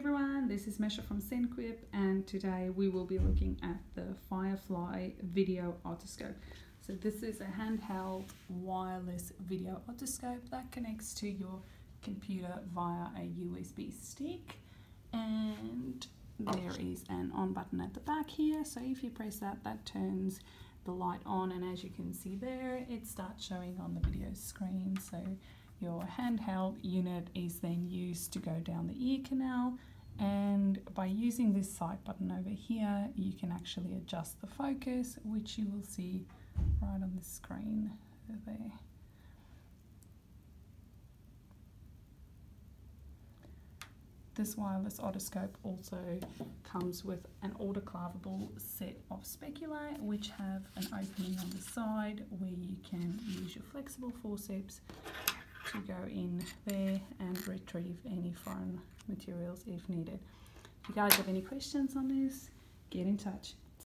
everyone, this is Mesha from CenQuip and today we will be looking at the Firefly video otoscope. So this is a handheld wireless video otoscope that connects to your computer via a USB stick and there is an on button at the back here so if you press that that turns the light on and as you can see there it starts showing on the video screen so your handheld unit is then used to go down the ear canal and by using this side button over here you can actually adjust the focus which you will see right on the screen there. This wireless otoscope also comes with an autoclavable set of specula which have an opening on the side where you can use your flexible forceps to go in there and retrieve any foreign materials if needed. If you guys have any questions on this, get in touch.